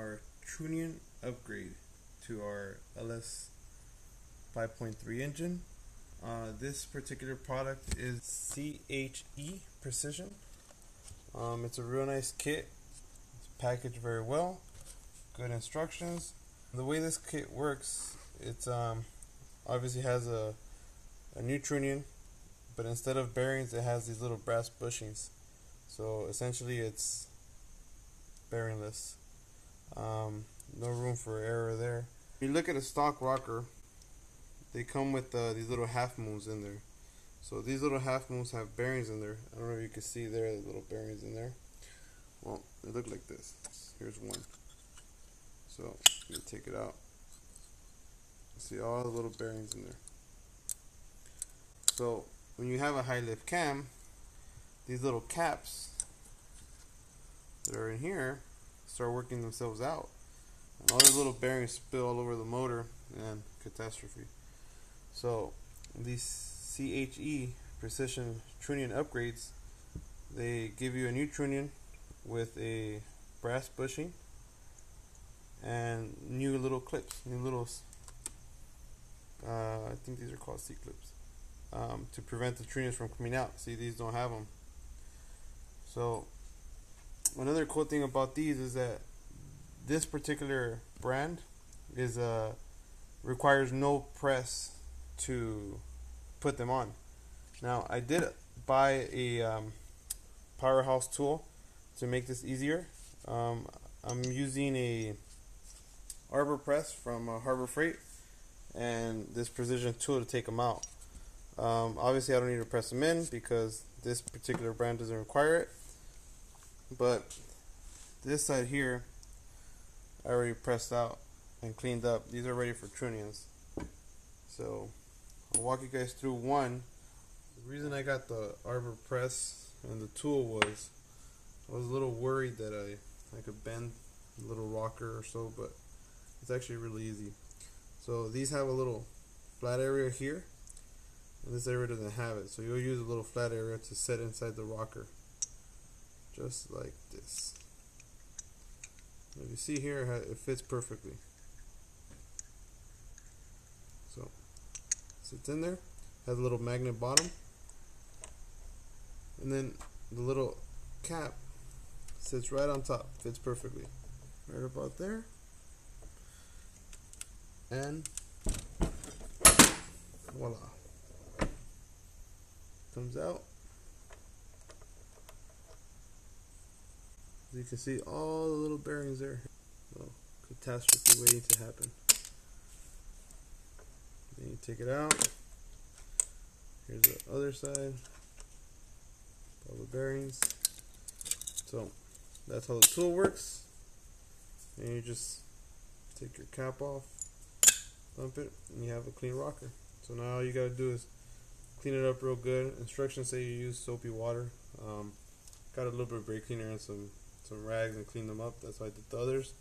our Trunnion upgrade to our LS 5.3 engine. Uh, this particular product is CHE Precision. Um, it's a real nice kit. It's packaged very well. Good instructions. The way this kit works, it's um, obviously has a a new trunnion, but instead of bearings, it has these little brass bushings. So essentially, it's bearingless. Um, no room for error there. If you look at a stock rocker, they come with uh, these little half moons in there. So these little half moons have bearings in there. I don't know if you can see there, the little bearings in there. Well, they look like this. Here's one. So let me take it out. See all the little bearings in there. So when you have a high lift cam, these little caps that are in here start working themselves out. And all these little bearings spill all over the motor and catastrophe. So these CHE precision trunnion upgrades, they give you a new trunnion with a brass bushing and new little clips, new little, uh, I think these are called C clips, um, to prevent the trunnions from coming out. See, these don't have them. So another cool thing about these is that this particular brand is uh, requires no press to put them on. Now I did buy a um, powerhouse tool to make this easier. Um, I'm using a arbor press from uh, Harbor Freight and this precision tool to take them out. Um, obviously, I don't need to press them in because this particular brand doesn't require it. But this side here, I already pressed out and cleaned up. These are ready for trunnions. So I'll walk you guys through one. The reason I got the arbor press and the tool was I was a little worried that I I could bend a little rocker or so, but it's actually really easy. So these have a little flat area here, and this area doesn't have it. So you'll use a little flat area to set inside the rocker, just like this. As you see here, it fits perfectly. So sits in there, has a little magnet bottom, and then the little cap sits right on top, fits perfectly, right about there and voila comes out as you can see all the little bearings there oh, catastrophe waiting to happen then you take it out here's the other side all the bearings so that's how the tool works and you just take your cap off Pump it, and you have a clean rocker. So now all you gotta do is clean it up real good. Instructions say you use soapy water. Um, got a little bit of brake cleaner and some some rags and clean them up. That's why I did the others.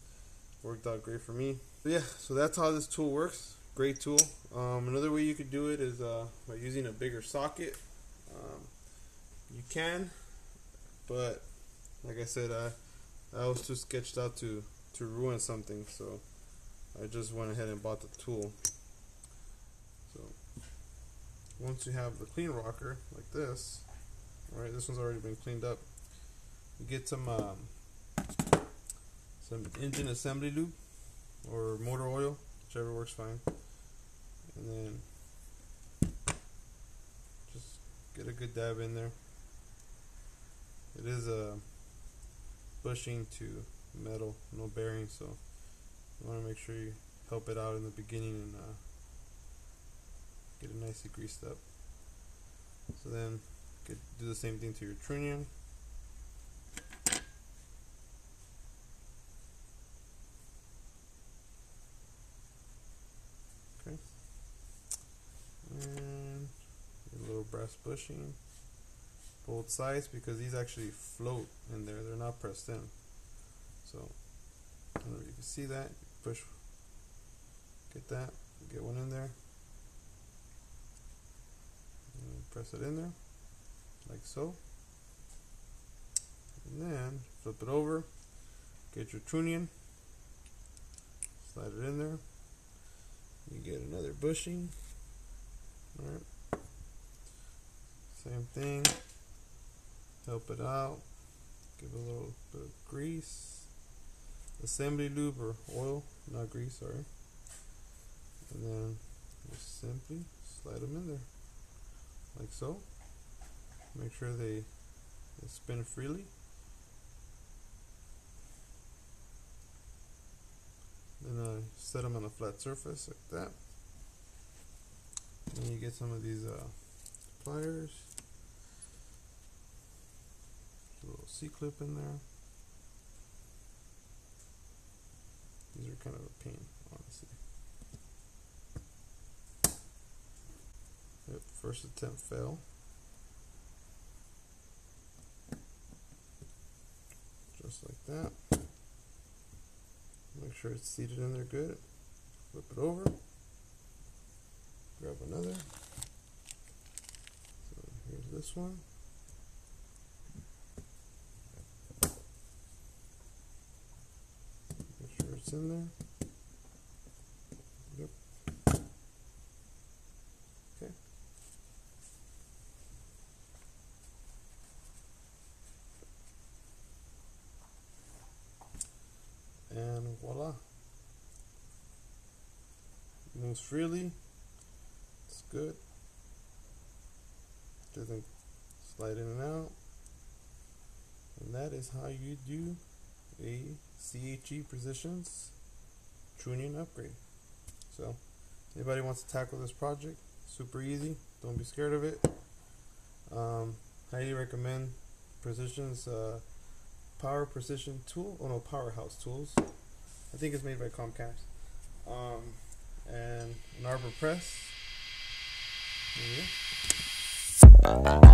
Worked out great for me. But yeah, so that's how this tool works. Great tool. Um, another way you could do it is uh, by using a bigger socket. Um, you can, but like I said, I I was too sketched out to to ruin something. So I just went ahead and bought the tool. So once you have the clean rocker like this, right? This one's already been cleaned up. You get some um, some engine assembly lube or motor oil, whichever works fine, and then just get a good dab in there. It is a bushing to metal, no bearing, so you want to make sure you help it out in the beginning and uh, get it nicely greased up. So then do the same thing to your trunnion. Okay. And a bushing both sides because these actually float in there. They're not pressed in. So I don't know if you can see that push, get that, get one in there, press it in there, like so, and then flip it over, get your trunnion, slide it in there. You get another bushing. Alright. Same thing. Help it out. Give it a little bit of grease. Assembly lube or oil, not grease, sorry. And then just simply slide them in there. Like so. Make sure they, they spin freely. Then I set them on a flat surface like that. And you get some of these uh, pliers. A little C-clip in there. These are kind of a pain, honestly. Yep, first attempt fail. Just like that. Make sure it's seated in there good. Flip it over. Grab another. So here's this one. In there. Yep. Okay. And voila. Moves freely. It's good. Doesn't slide in and out. And that is how you do a CHE Precisions trunnion upgrade. So, anybody wants to tackle this project, super easy. Don't be scared of it. Um, highly recommend Precisions uh, Power Precision Tool. Oh no, Powerhouse Tools. I think it's made by Comp Cams. Um, and an Arbor Press. Go.